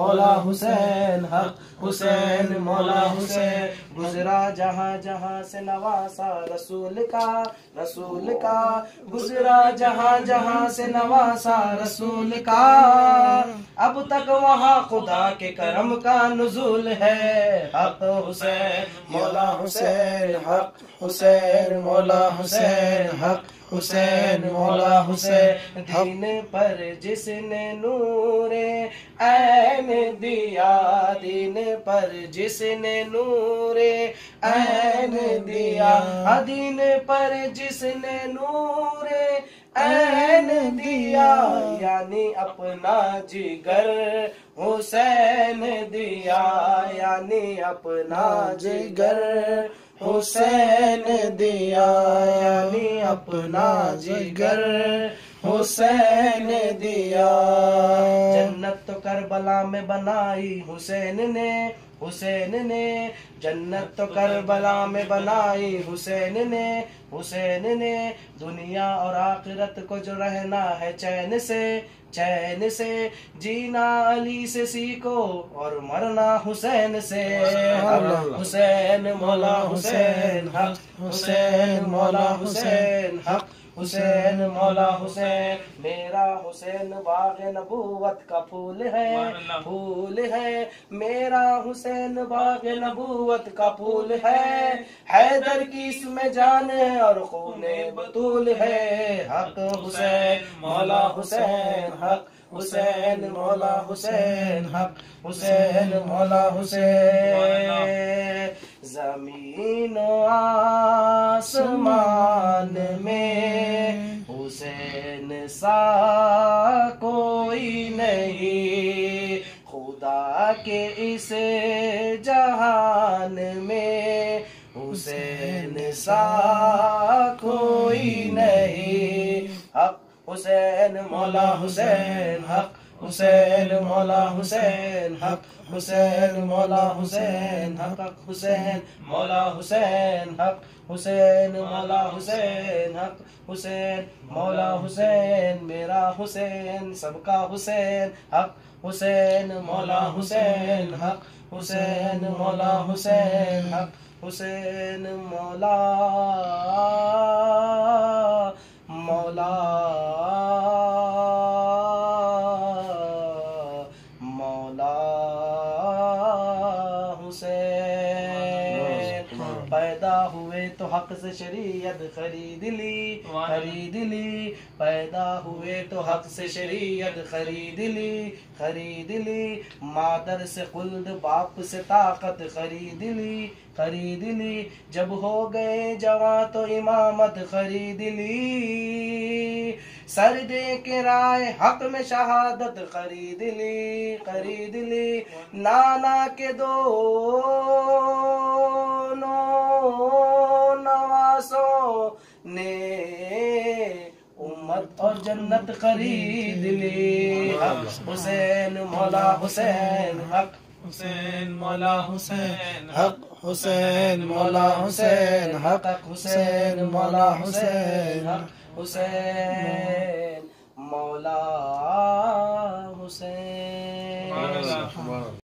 मौला हुसैन हक, हुसैन मौला हुसैन। गुजरा जहाँ जहाँ से नवासा रसूल का रसूल का। गुजरा जहाँ जहाँ से नवासा रसूल का। अब तक वहाँ खुदा के करम का नजूल है। हक हुसैन, मौला हुसैन हक, हुसैन मौला हुसैन हक, हुसैन मौला हुसैन। दीन पर जिसने नूरे, ऐन दिया दीन पर जिसने नूरे, ऐन दिया। दीन पर जिसने नूरे, ऐन दिया। यानी अपना जिगर हुसैन दिया। यानी अपना जिगर हुसैन दिया। यानी अपना जिगर हुसैन दिया। करबला में बनाई हुसैन ने हुसैन ने। जन्नत तो करबला में बनाई हुसैन ने हुसैन ने। दुनिया और आखिरत को जो रहना है चैन से चैन से। जीना अली से सीखो और मरना हुसैन से। हुसैन मौला हुसैन, हक, हुसैन मौला हुसैन, हक। हुसैन मौला हुसैन मेरा हुसैन बाग नबूवत का फूल है फूल है। मेरा हुसैन बाग नबूवत का फूल है। हैदर की इसमें जान है और खून बतूल है। हक हुसैन मौला हुसैन हक हुसैन मौला हुसैन हक हुसैन मौला हुसैन। ज़मीन आसमान में हुसैन सा कोई नहीं। खुदा के इस जहान में हुसैन सा कोई नहीं। हक हुसैन, मौला हुसैन, हक हुसैन, मौला हुसैन, हक हुसैन, मौला हुसैन, हक हुसैन, मौला हुसैन, हक हुसैन, मौला हुसैन, हक हुसैन, मौला हुसैन, मेरा हुसैन, सबका हुसैन, हक हुसैन, मौला हुसैन, हक हुसैन, मौला हुसैन, हक हुसैन, मौला पैदा हुए तो हक से शरीयत खरीद ली खरीद ली। पैदा हुए तो हक से शरीयत खरीद ली खरीद ली। मादर से खुल्द बाप से ताकत खरीद ली खरीद ली। जब हो गए जवा तो इमामत खरीद ली। सर दे के राय हक में शहादत खरीद ली खरीद ली। नाना के दो ने उम्मत और जन्नत खरीद ली। हुसैन मौला हुसैन हक। हुसैन मौला हुसैन हक। हुसैन मौला हुसैन हक। हुसैन मौला हुसैन हुसैन मौला हुसैन।